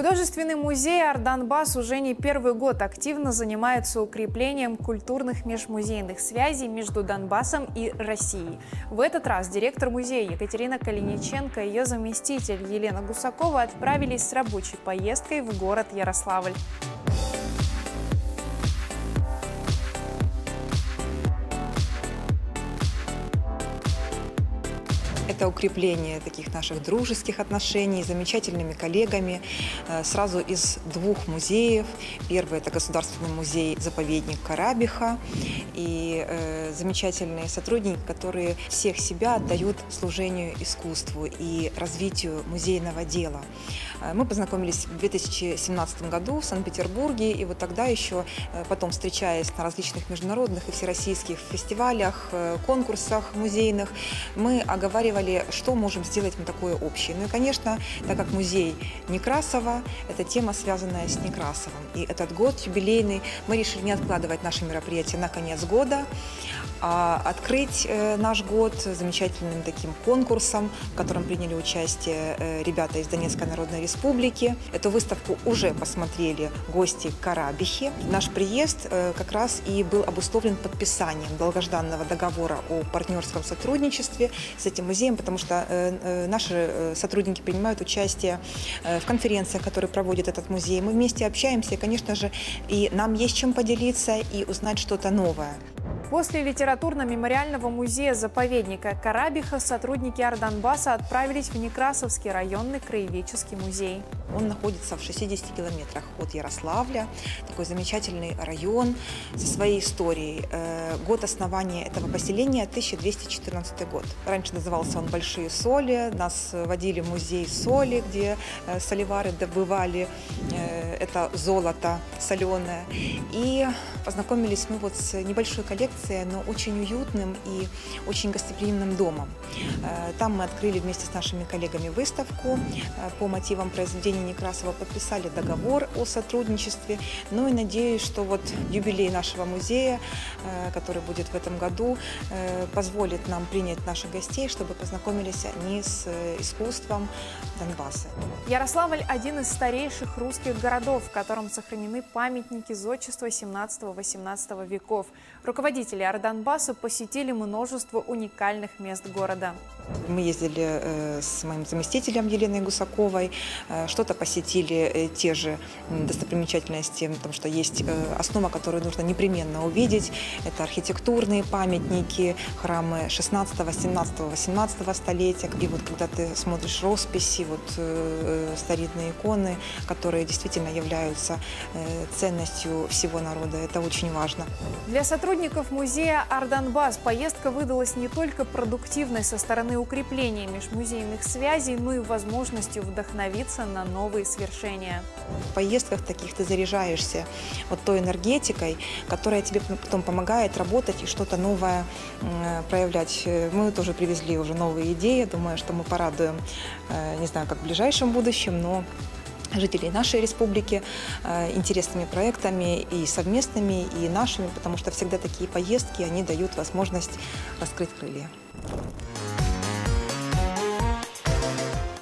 Художественный музей «Арданбас» уже не первый год активно занимается укреплением культурных межмузейных связей между Донбассом и Россией. В этот раз директор музея Екатерина Калиниченко и ее заместитель Елена Гусакова отправились с рабочей поездкой в город Ярославль. Это укрепление таких наших дружеских отношений с замечательными коллегами э, сразу из двух музеев. Первый – это Государственный музей-заповедник Карабиха и э, замечательные сотрудники, которые всех себя отдают служению искусству и развитию музейного дела. Э, мы познакомились в 2017 году в Санкт-Петербурге, и вот тогда еще, э, потом встречаясь на различных международных и всероссийских фестивалях, конкурсах музейных, мы оговаривали подумали, что можем сделать мы такое общее. Ну и, конечно, так как музей Некрасова, это тема, связанная с Некрасовым. И этот год юбилейный мы решили не откладывать наши мероприятия на конец года, а открыть э, наш год замечательным таким конкурсом, в котором приняли участие э, ребята из Донецкой Народной Республики. Эту выставку уже посмотрели гости Карабихи. Наш приезд э, как раз и был обусловлен подписанием долгожданного договора о партнерском сотрудничестве с этим музеем, потому что наши сотрудники принимают участие в конференциях, которые проводит этот музей. Мы вместе общаемся, и, конечно же, и нам есть чем поделиться и узнать что-то новое. После литературно-мемориального музея-заповедника Карабиха сотрудники Ардонбасса отправились в Некрасовский районный краеведческий музей. Он находится в 60 километрах от Ярославля. Такой замечательный район со своей историей. Э, год основания этого поселения 1214 год. Раньше назывался он Большие соли. Нас водили в музей соли, где э, соливары добывали э, это золото соленое. И познакомились мы вот с небольшой коллекцией но очень уютным и очень гостеприимным домом. Э, там мы открыли вместе с нашими коллегами выставку э, по мотивам произведения Некрасова, подписали договор о сотрудничестве. Ну и надеюсь, что вот юбилей нашего музея, э, который будет в этом году, позволит нам принять наших гостей, чтобы познакомились они с искусством Донбасса. Ярославль – один из старейших русских городов, в котором сохранены памятники зодчества 17-18 веков. Руководитель Жители Ардонбасса посетили множество уникальных мест города. Мы ездили э, с моим заместителем Еленой Гусаковой, э, что-то посетили э, те же достопримечательности, потому что есть основа, которую нужно непременно увидеть. Это архитектурные памятники, храмы 16, 17, 18 столетия. И вот когда ты смотришь росписи, вот старинные иконы, которые действительно являются ценностью всего народа, это очень важно. Для сотрудников музея «Арданбас» поездка выдалась не только продуктивной со стороны укрепления межмузейных связей, но и возможностью вдохновиться на новые свершения. В поездках таких ты заряжаешься вот той энергетикой, которая тебе потом помогает работать и что-то новое проявлять. Мы тоже привезли уже новые идеи, думаю, что мы порадуем, э, не знаю, как в ближайшем будущем, но жителей нашей республики э, интересными проектами и совместными, и нашими, потому что всегда такие поездки, они дают возможность раскрыть крылья.